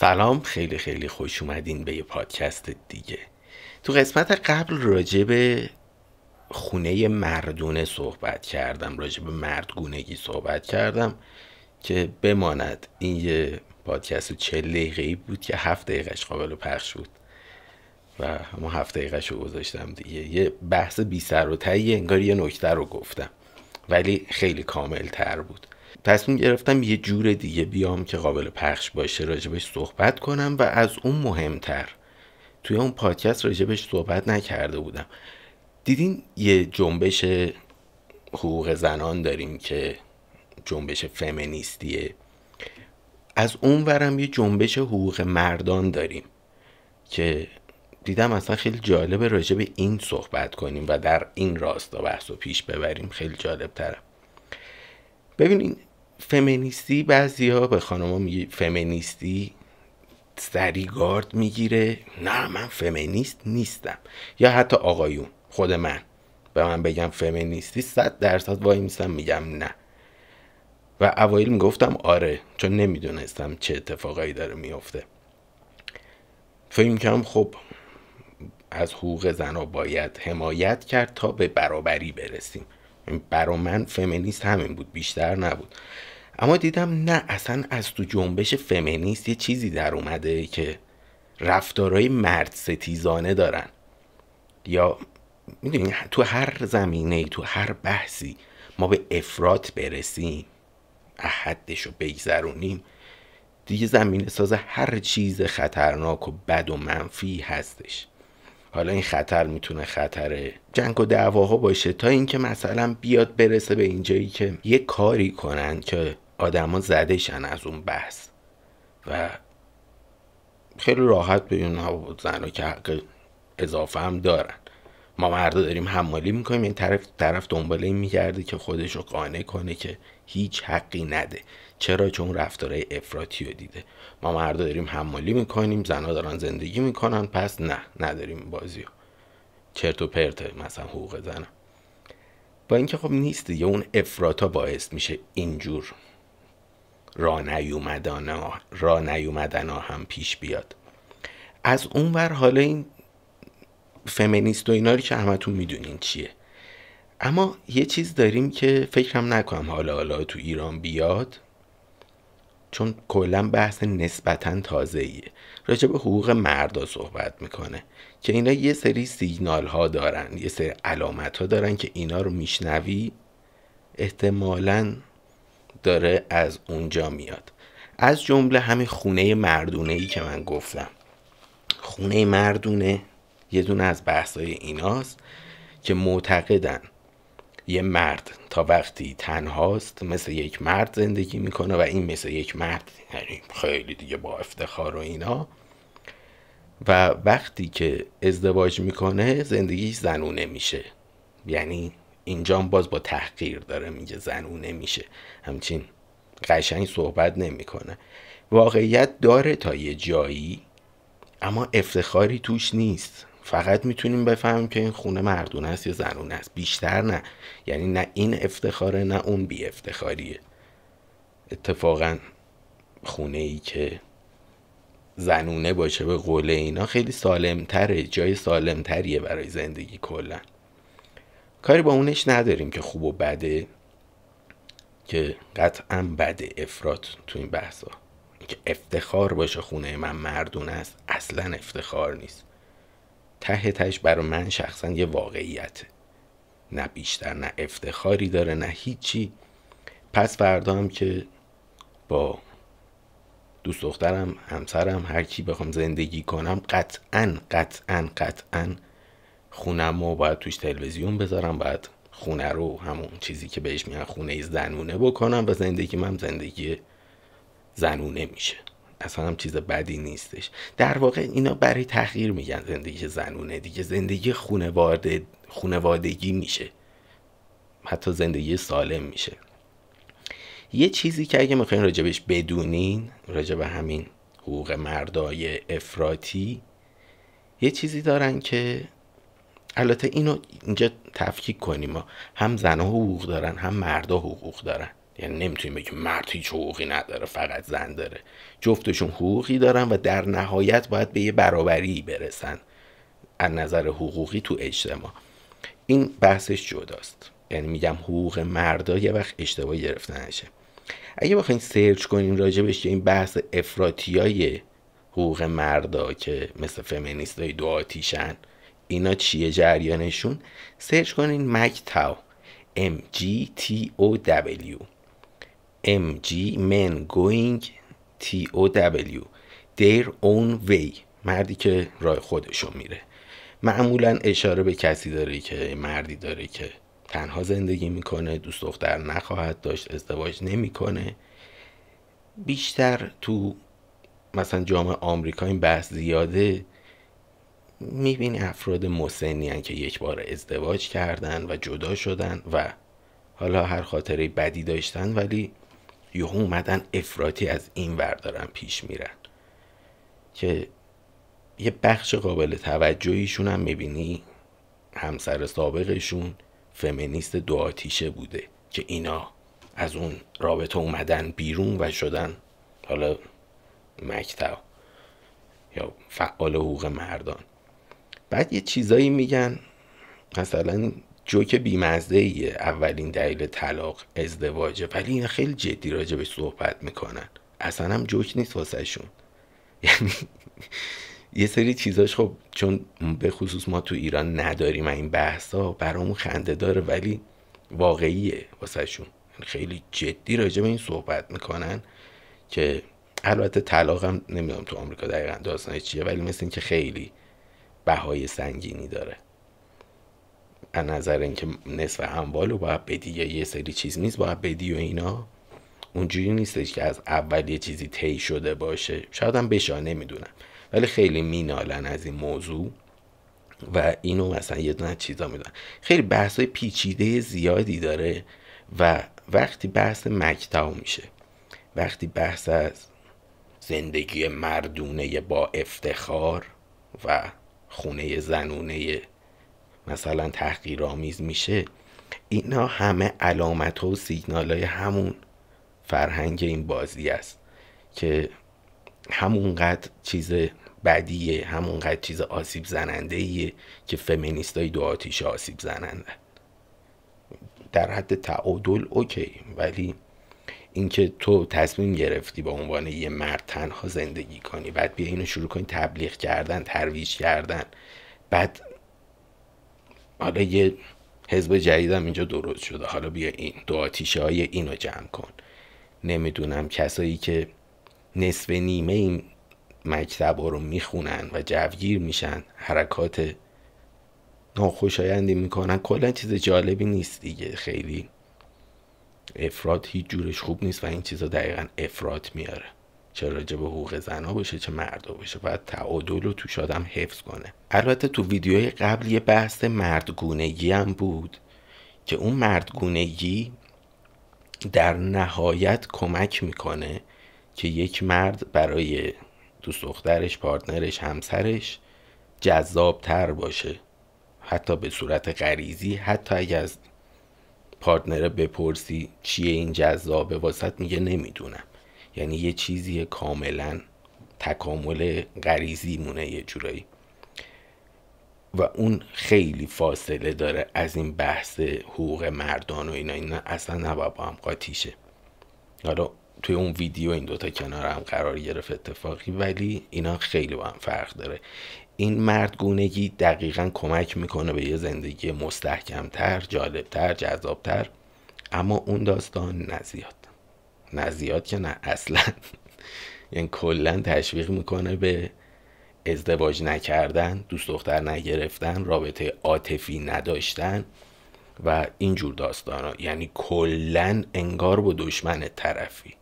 سلام خیلی خیلی خوش اومدین به یه پادکست دیگه. تو قسمت قبل راجع به خونه مردونه صحبت کردم راجع به مردگونگی صحبت کردم که بماند. این یه پادکست چه دقیقه بود که هفت دقیقش قابل پخش بود و همون هفت دقیقش رو گذاشتم دیگه. یه بحث بی سر و انگار یه نکته رو گفتم ولی خیلی کامل تر بود. تصمیم گرفتم یه جور دیگه بیام که قابل پخش باشه راجبش صحبت کنم و از اون مهمتر. توی اون پادکست راجبش صحبت نکرده بودم. دیدین یه جنبش حقوق زنان داریم که جنبش فمینیستیه. از اون ورم یه جنبش حقوق مردان داریم که دیدم اصلا خیلی جالبه راجع به این صحبت کنیم و در این راستا بحث و پیش ببریم. خیلی جالب تره ببینین فمینیستی بعضی ها به خانم میگه فمینیستی سری گارد می‌گیره. نه من فمینیست نیستم. یا حتی آقایون خود من. به من بگم فمینیستی صد درصد وای میستم میگم نه. و اوایل می‌گفتم آره چون نمی‌دونستم چه اتفاقایی داره میفته. فکر می‌کنم خب از حقوق زنها باید حمایت کرد تا به برابری برسیم. برا من فمینیست همین بود بیشتر نبود. اما دیدم نه اصلا از تو جنبش فمینیست یه چیزی در اومده که رفتارهای مرد ستیزانه دارن. یا می‌دونی تو هر زمینه تو هر بحثی ما به افراد برسیم احدش رو بگذرونیم دیگه زمینه ساز هر چیز خطرناک و بد و منفی هستش. حالا این خطر می‌تونه خطر جنگ و دعواها باشه تا اینکه مثلا بیاد برسه به اینجایی که یه کاری کنن که آدما زدهشن از اون بحث. و خیلی راحت به اون زن که حق اضافه هم دارن. ما مردا داریم حمالی می‌کنیم این طرف طرف دنبال این میگرده که خودش رو قانع کنه که هیچ حقی نده. چرا؟ چون رفتارهای افراطی رو دیده. ما مردا داریم حمالی می‌کنیم زنها دارن زندگی می‌کنن. پس نه نداریم بازی رو. چرت و پرته مثلا حقوق زن با اینکه خب نیست دیگه اون افراطا باعث میشه اینجور را نیومدن را نیومدن هم پیش بیاد. از اون ور حالا این فمینیست و اینا که همتون می‌دونین چیه. اما یه چیز داریم که فکرم نکنم حالا حالا تو ایران بیاد. چون کلا بحث نسبتا تازه ایه راجع به حقوق مردا صحبت می‌کنه که اینا یه سری سیگنال ها دارن یه سری علامت ها دارن که اینا رو میشنوی احتمالا داره از اونجا میاد. از جمله همین خونه مردونه ای که من گفتم. خونه مردونه یه دونه از بحثای ایناست که معتقدن یه مرد. تا وقتی تنهاست مثل یک مرد زندگی می‌کنه و این مثل یک مرد یعنی خیلی دیگه با افتخار و اینا. و وقتی که ازدواج می‌کنه زندگی زنونه میشه. یعنی اینجا باز با تحقیر داره میگه زنونه میشه. همچین قشنگ صحبت نمی‌کنه. واقعیت داره تا یه جایی اما افتخاری توش نیست. فقط می‌تونیم بفهمیم که این خونه مردونه است یا زنونه است. بیشتر نه. یعنی نه این افتخاره نه اون بی افتخاریه. اتفاقا خونه ای که زنونه باشه به قول اینا خیلی سالمتره جای سالمتریه برای زندگی کلا. کاری با اونش نداریم که خوب و بده که قطعا بده افراد تو این بحثا. که افتخار باشه خونه من مردون است اصلا افتخار نیست. ته تش برای من شخصا یه واقعیت. نه بیشتر نه افتخاری داره نه هیچی. پس فردا هم که با دوست دخترم همسرم هر کی بخوام زندگی کنم قطعا قطعا قطعا خونم رو باید توش تلویزیون بذارم باید خونه رو همون چیزی که بهش میگن خونه زنونه بکنم و زندگی من زندگی زنونه میشه. اصلا هم چیز بدی نیستش. در واقع اینا برای تغییر میگن زندگی زنونه. دیگه زندگی خونواده خونوادگی میشه. حتی زندگی سالم میشه. یه چیزی که اگه می‌خواین راجبش بدونین راجب همین حقوق مردای افراتی یه چیزی دارن که البته اینو اینجا تفکیک کنیم هم زنها حقوق دارن هم مردا حقوق دارن. یعنی نمی‌تونیم بگیم مرد هیچ حقوقی نداره فقط زن داره. جفتشون حقوقی دارن و در نهایت باید به یه برابری برسن. از نظر حقوقی تو اجتماع. این بحثش جداست. یعنی میگم حقوق مردا یه وقت اشتباه گرفته نشه. اگه بخواین سرچ کنین راجبش که این بحث افراتیای حقوق مردا که مثل فمینیستای دو آتیشن اینا چیه جریانشون؟ سرچ کنین مکتاو. M G T O W. M G men going T O W. Their own way. مردی که راه خودشون میره. معمولا اشاره به کسی داره که مردی داره که تنها زندگی می‌کنه دوست دختر نخواهد داشت ازدواج نمی‌کنه. بیشتر تو مثلا جامعه آمریکا این بحث زیاده. می‌بینی افراد مسنی که یک بار ازدواج کردن و جدا شدن و حالا هر خاطره بدی داشتن ولی یهو اومدن افراطی از این ور دارن پیش میرن. که یه بخش قابل توجهیشون هم می‌بینی؟ همسر سابقشون فمینیست دو آتیشه بوده که اینا از اون رابطه اومدن بیرون و شدن حالا مکتب یا فعال حقوق مردان. بعد یه چیزایی میگن مثلا جوک بیمزده ایه اولین دلیل طلاق ازدواجه. ولی این خیلی جدی راجع به صحبت می‌کنن. اصلا هم جوک نیست واسه شون یعنی یه سری چیزاش خب چون به خصوص ما تو ایران نداریم این بحثا برامون خنده داره ولی واقعیه واسه شون یعنی خیلی جدی راجع به این صحبت می‌کنن که البته طلاق هم نمی‌دونم تو آمریکا دقیقا داستانش چیه ولی مثل این که خیلی بهای سنگینی داره. از نظر اینکه نصف اموال رو باید بدی یا یه سری چیز نیست باید بدی و اینا. اونجوری نیستش که از اول یه چیزی طی شده باشه. شاید هم بشه نمی‌دونم. ولی خیلی مینالن از این موضوع و اینو مثلا یه دونه چیزا میدن خیلی بحث های پیچیده زیادی داره و وقتی بحث مکتاو میشه وقتی بحث از زندگی مردونه با افتخار و خونه زنونه مثلا تحقیرآمیز میشه اینا همه علامت و سیگنال های همون فرهنگ این بازی است که همونقدر چیز بدیه همونقدر چیز آسیب زننده ایه که فمینیست های دو آتیش آسیب زننده. در حد تعادل اوکی ولی اینکه تو تصمیم گرفتی به عنوان یه مرد تنها زندگی کنی بعد بیا اینو شروع کنی تبلیغ کردن ترویج کردن بعد حالا یه حزب جدیدم اینجا درست شده. حالا بیا این دو آتیشه های اینو جمع کن. نمی‌دونم کسایی که نصف نیمه این مکتب رو می‌خونن و جوگیر میشن حرکات ناخوشایندی می‌کنن. کلا چیز جالبی نیست دیگه. خیلی افراد هیچ جورش خوب نیست و این چیزا دقیقا افراد میاره. چه راجع به حقوق زنها باشه چه مردا باشه. باید تعادل رو توش آدم حفظ کنه. البته تو ویدیوهای قبل یه بحث مردگونگی هم بود که اون مردگونگی در نهایت کمک می‌کنه که یک مرد برای دوست دخترش پارتنرش همسرش جذابتر باشه. حتی به صورت غریزی حتی اگه از پارتنر بپرسی چیه این جذابه واسط میگه نمی‌دونم. یعنی یه چیزی کاملا تکامل غریزی مونه یه جورایی. و اون خیلی فاصله داره از این بحث حقوق مردان و اینا. اینا اصلا نباید با هم قاطیشه. حالا توی اون ویدیو این دوتا کنار هم قرار گرفت اتفاقی ولی اینا خیلی با هم فرق داره. این مردگونگی دقیقا کمک می‌کنه به یه زندگی مستحکمتر جالبتر جذابتر اما اون داستان نزیاد نزیاد که نه اصلا. یعنی کلا تشویق می‌کنه به ازدواج نکردن دوست دختر نگرفتن رابطه عاطفی نداشتن و اینجور داستان ها یعنی کلا انگار با دشمن طرفی.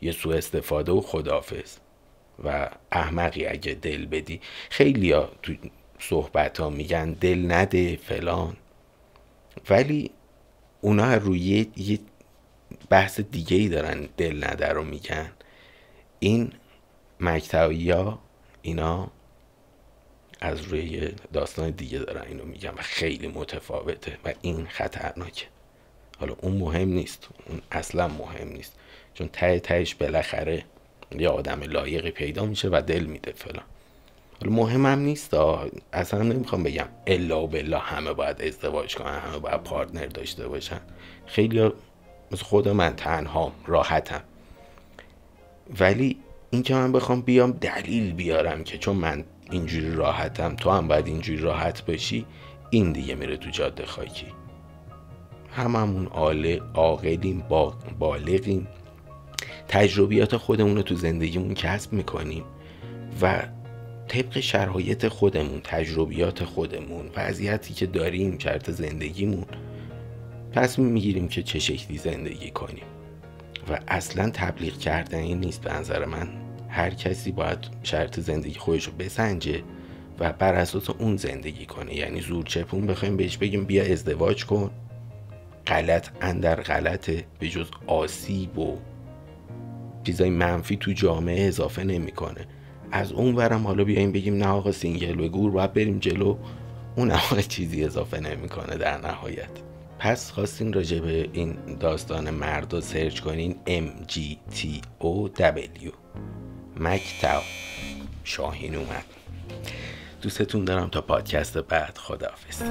یه سوء استفاده و خدافز و احمقی اگه دل بدی. خیلی ها تو صحبت ها میگن دل نده فلان. ولی اونا روی یه بحث دیگه ای دارن دل نده رو میگن. این مکتبی ها اینا از روی داستان دیگه دارن اینو میگن و خیلی متفاوته و این خطرناکه. حالا اون مهم نیست اون اصلا مهم نیست. چون ته تهش بالاخره یه آدم لایقی پیدا میشه و دل میده فلان. حالا مهم هم نیست اصلا نمی‌خوام بگم الا و بلا همه باید ازدواج کنن همه باید پارتنر داشته باشن. خیلی مثل خود من تنها راحتم. ولی این که من بخوام بیام دلیل بیارم که چون من اینجوری راحتم تو هم باید اینجوری راحت باشی این دیگه میره تو جاده خاکی. هممون آله عاقلیم با بالغیم. تجربیات خودمون رو تو زندگیمون کسب می‌کنیم و طبق شرایط خودمون تجربیات خودمون وضعیتی که داریم شرط زندگیمون تصمیم می‌گیریم که چه شکلی زندگی کنیم. و اصلا تبلیغ کردنی نیست به نظر من. هر کسی باید شرط زندگی خودش رو بسنجه و بر اساس اون زندگی کنه. یعنی زور چپون بخوایم بهش بگیم بیا ازدواج کن. غلط اندر غلطه. به جز آسیب و چیزای منفی تو جامعه اضافه نمی‌کنه. از اون ورم حالا بیایم بگیم نه آقا سینگل و گور باید بریم جلو. اون هم چیزی اضافه نمی‌کنه در نهایت. پس خواستین راجع به این داستان مرد رو سرچ کنین. MGTOW مکتاو شاهین اومد. دوستتون دارم تا پادکست بعد خداحافظ.